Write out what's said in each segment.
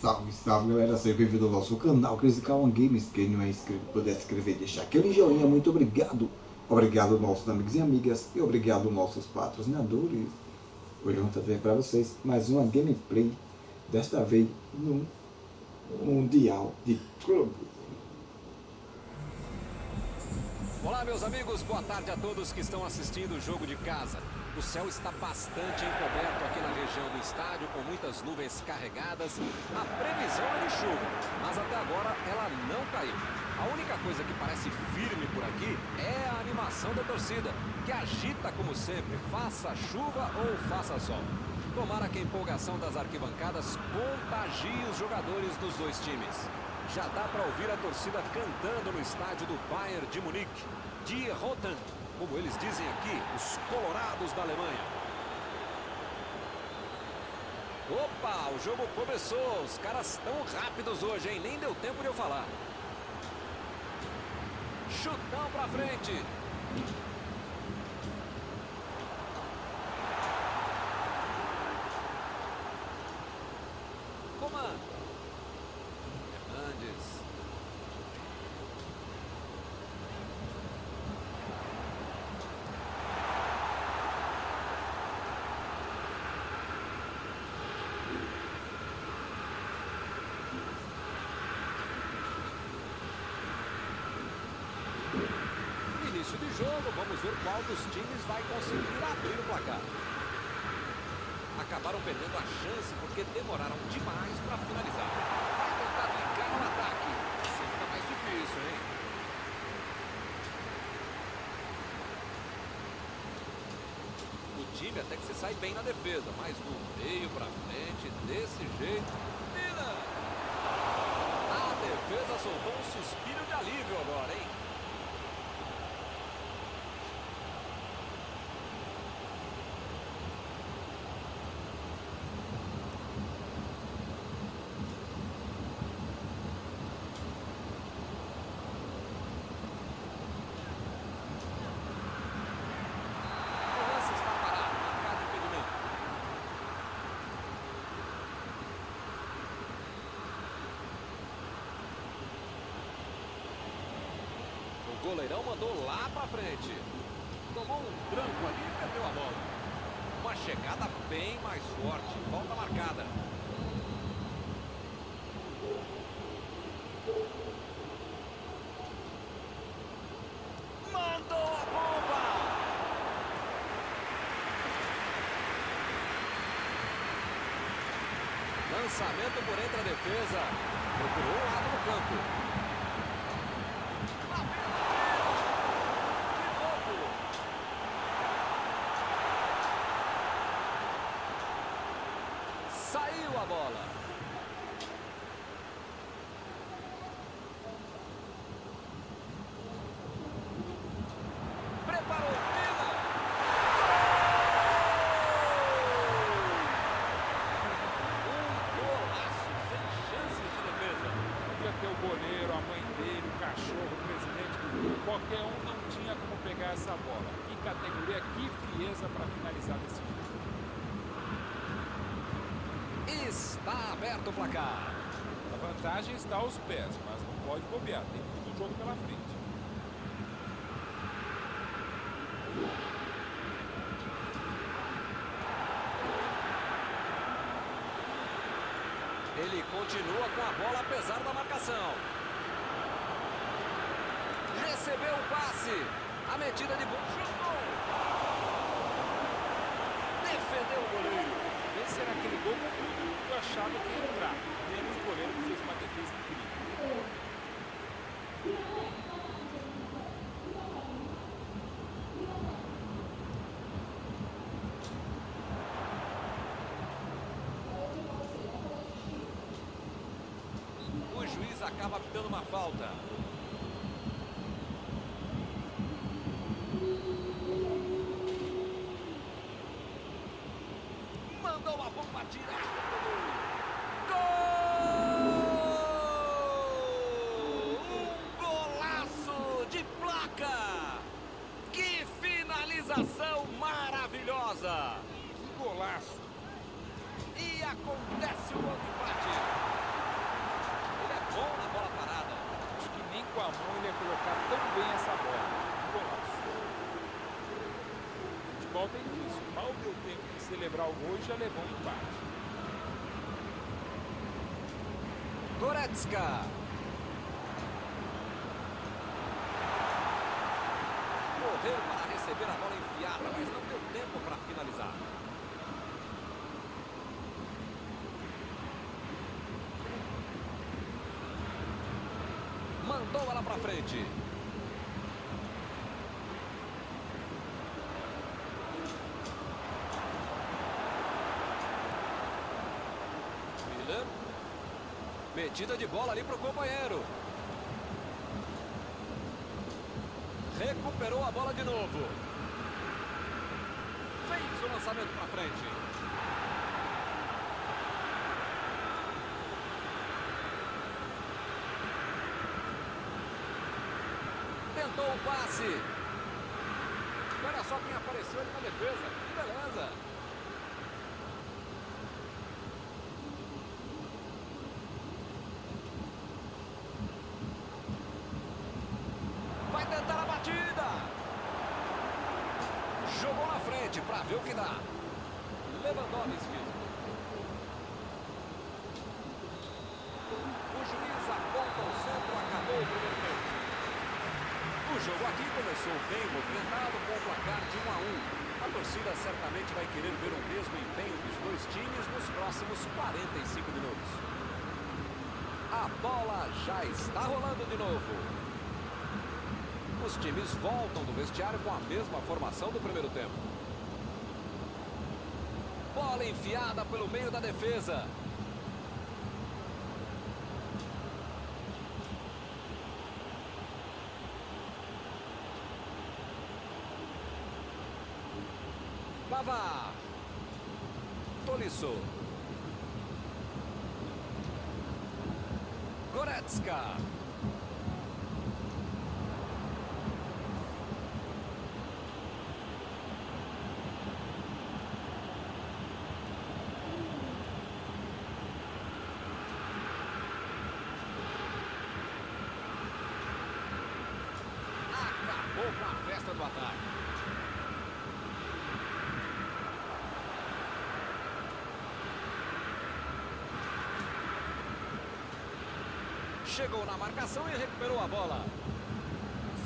Salve, salve galera, seja bem-vindo ao nosso canal Critical One Games. Quem não é inscrito puder se inscrever e deixar aquele joinha, muito obrigado. Obrigado nossos amigos e amigas e obrigado nossos patrocinadores. Hoje vamos trazer para vocês mais uma gameplay, desta vez no Mundial de Clubes. Olá, meus amigos, boa tarde a todos que estão assistindo o jogo de casa. O céu está bastante encoberto aqui na região do estádio, com muitas nuvens carregadas. A previsão é de chuva, mas até agora ela não caiu. A única coisa que parece firme por aqui é a animação da torcida, que agita como sempre, faça chuva ou faça sol. Tomara que a empolgação das arquibancadas contagie os jogadores dos dois times. Já dá para ouvir a torcida cantando no estádio do Bayern de Munique. Die Roten, como eles dizem aqui, os colorados da Alemanha. Opa, o jogo começou. Os caras estão rápidos hoje, hein? Nem deu tempo de eu falar. Chutão pra frente. Início jogo, vamos ver qual dos times vai conseguir abrir o placar. Acabaram perdendo a chance porque demoraram demais para finalizar. Vai tentar brincar no ataque. Assim fica mais difícil, hein? O time até que se sai bem na defesa, mas no meio para frente, desse jeito, mira! A defesa soltou um suspiro de alívio agora, hein? O lance está parado, marcado impedimento. O goleirão mandou lá pra frente. Tomou um tranco ali e perdeu a bola. Uma chegada bem mais forte. Volta marcada. Mandou a bomba! Lançamento por entre a defesa. Procurou o lado do campo. Lá vem o goleiro. De novo. Saiu a bola. Preparou. Mina. Um golaço sem chances de defesa. Podia ter o goleiro, a mãe dele, o cachorro, o presidente do clube. Qualquer um não tinha como pegar essa bola. Que categoria, que frieza para finalizar desse jeito. Está aberto o placar. A vantagem está aos pés, mas não pode bobear. Tem muito jogo pela frente. Ele continua com a bola apesar da marcação. Recebeu o passe. A metida de bola. Chutou. Defendeu o goleiro. Esse era aquele gol que todo mundo achava que ia entrar. Menos o goleiro que fez uma defesa incrível. O juiz dando uma falta. Mandou uma bomba direta pro gol! Gol! Um golaço de placa! Que finalização maravilhosa! Que golaço. E acontece o gol de empate. Celebrar o gol e já levou um empate. Goretzka. Correu para receber a bola enfiada, mas não deu tempo para finalizar. Mandou ela para frente. Metida de bola ali para o companheiro. Recuperou a bola de novo. Fez o lançamento para frente. Tentou o passe. Olha só quem apareceu ali na defesa. Que beleza. Vai tentar a batida. Jogou na frente para ver o que dá. Lewandowski. O juiz aponta o centro, acabou o primeiro tempo. O jogo aqui começou bem movimentado com o placar de 1 a 1. A torcida certamente vai querer ver o mesmo empenho dos dois times nos próximos 45 minutos. A bola já está rolando de novo. Os times voltam do vestiário com a mesma formação do primeiro tempo. Bola enfiada pelo meio da defesa. Pavard. Tolisso. Goretzka. Acabou com a festa do ataque. Chegou na marcação e recuperou a bola.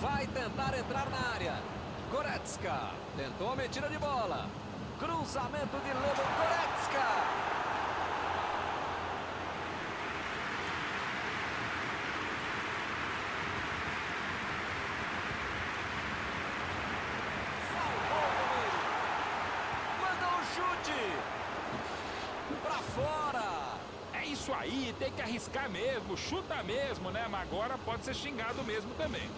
Vai tentar entrar na área. Goretzka. Tentou a metida de bola. Cruzamento de Levo Goretzka. Pra fora. Isso aí, tem que arriscar mesmo, chuta mesmo, né? Mas agora pode ser xingado mesmo também.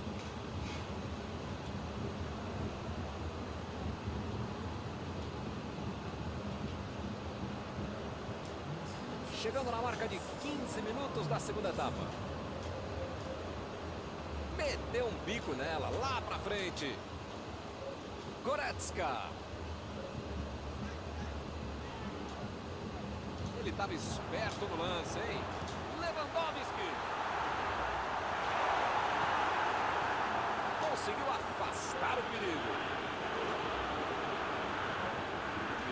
Chegando na marca de 15 minutos da segunda etapa. Meteu um bico nela, lá pra frente. Goretzka. Ele estava esperto no lance, hein? Lewandowski. Conseguiu afastar o perigo.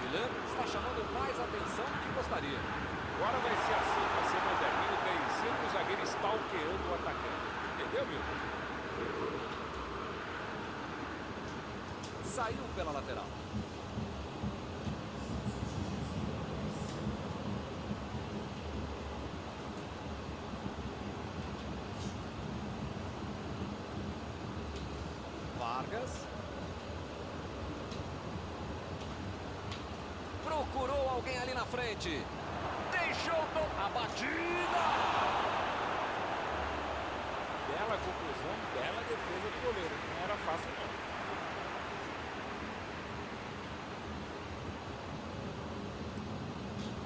Milan está chamando mais atenção do que gostaria. Agora vai ser assim, vai ser moderninho, tem sempre o zagueiro stalkeando o atacante. Entendeu, Milton? Saiu pela lateral. Vargas. Procurou alguém ali na frente. Deixou to- a batida. Bela conclusão, bela defesa do goleiro. Não era fácil, não.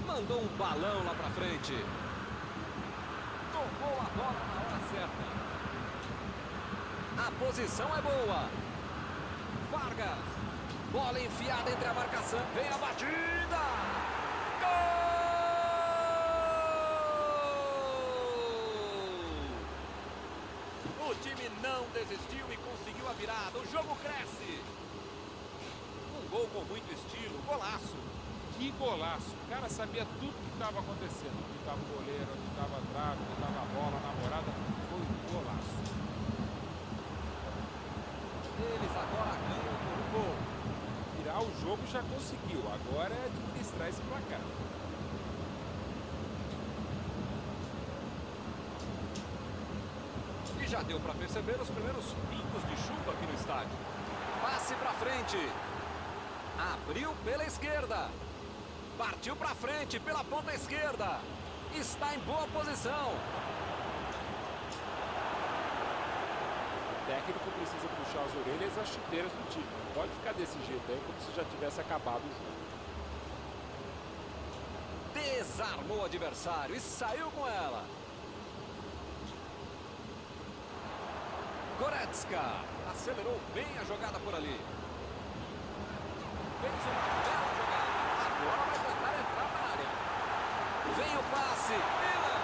Mandou um balão lá pra frente. Tocou a bola na hora certa. A posição é boa. Vargas. Bola enfiada entre a marcação. Vem a batida. Gol! O time não desistiu e conseguiu a virada. O jogo cresce. Um gol com muito estilo. Golaço. Que golaço. O cara sabia tudo que estava acontecendo. Onde estava o goleiro, onde estava a trave, onde estava a bola, a namorada. Foi um golaço. Eles agora ganham por um gol. Virar o jogo já conseguiu. Agora é administrar esse placar. Já deu para perceber os primeiros pingos de chuva aqui no estádio. Passe para frente. Abriu pela esquerda. Partiu para frente pela ponta esquerda. Está em boa posição. O técnico precisa puxar as orelhas e as chuteiras do time. Não pode ficar desse jeito aí como se já tivesse acabado o jogo. Desarmou o adversário e saiu com ela. Goretzka acelerou bem a jogada por ali. Fez uma bela jogada. Agora vai tentar entrar na área. Vem o passe. Milan.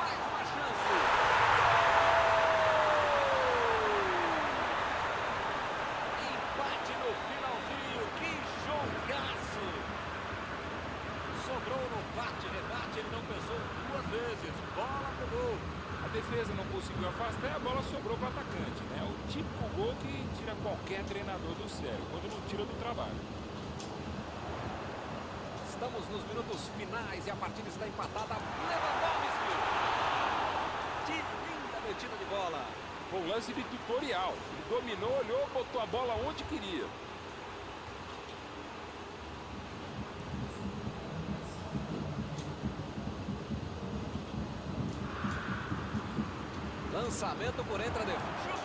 Mais uma chance. Empate no finalzinho. Que jogaço. Sobrou no bate-rebate. Ele não pensou duas vezes. Bola pro gol. A defesa não conseguiu afastar a bola sobrou para o atacante. Né? O típico gol que tira qualquer treinador do sério, quando não tira do trabalho. Estamos nos minutos finais e a partida está empatada. Lewandowski. Que linda metida de bola. Foi um lance de tutorial. Ele dominou, olhou, botou a bola onde queria. Lançamento por entre a defesa.